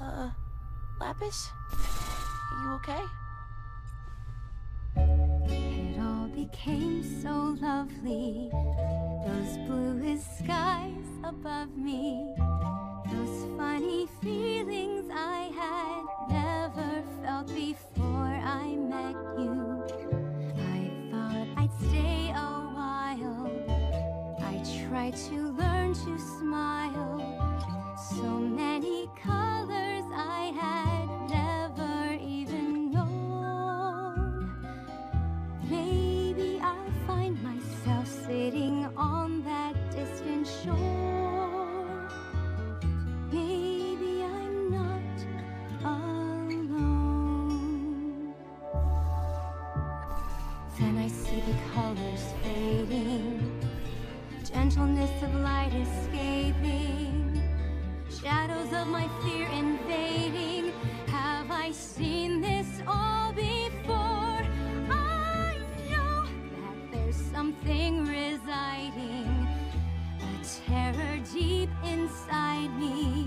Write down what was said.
Uh, Lapis? Are you okay? It all became so lovely. Those bluest skies above me. Those funny feelings I had never felt before I met you. I thought I'd stay a while. I tried to learn to smile. Maybe I'm not alone. Then I see the colors fading, gentleness of light escaping, inside me.